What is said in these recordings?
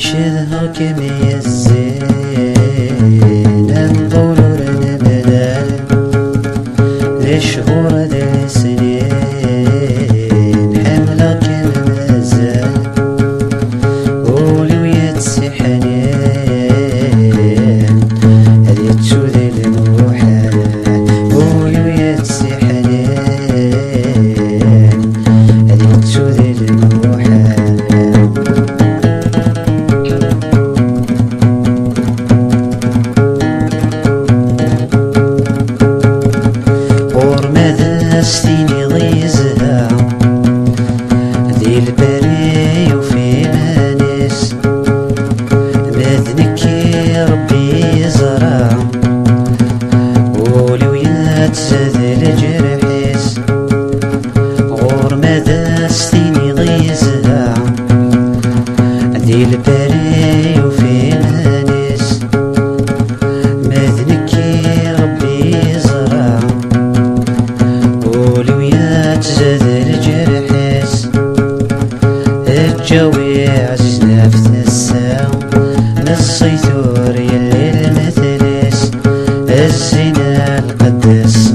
شيلها كمية الزين انظر لنبدا لشغور دلسن up at this.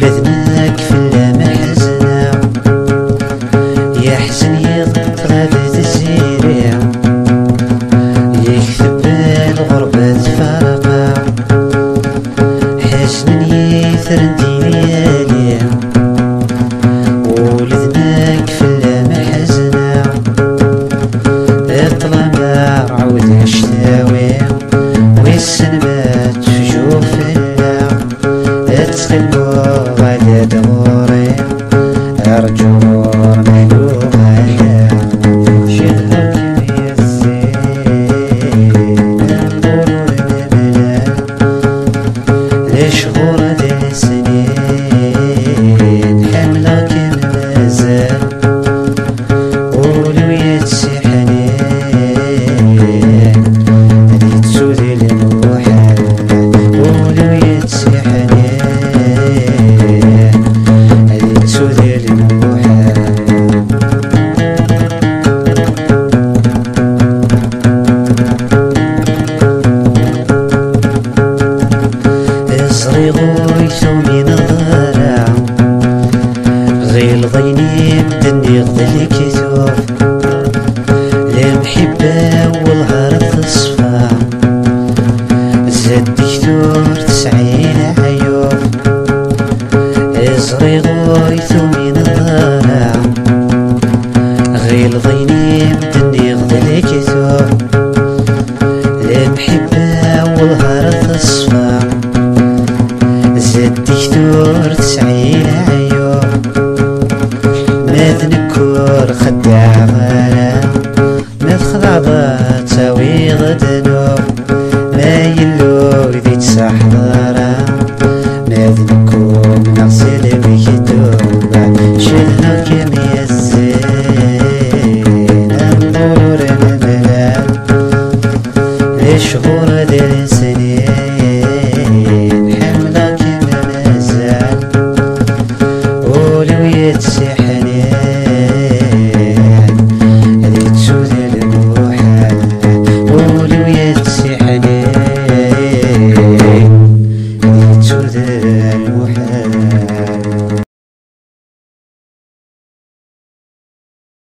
Resident صريغو يسومي نغرع غيل غيني بدني غدلي كيسوف لا محبة والهرب تصفى زاد دكتور تسعين عيوب. صريغو يسومي نغرع غيل غيني بدني غدلي كيسوف لا محبة والهرب تصفى الدور خدامنا نتخضب تاوي غدنو ما يلو ذي تسحضرا نذنكم نغسل بكدوما شلو كم يزين الدور الملا لشغور ذي السنين حمضك مازال ولو يتسحر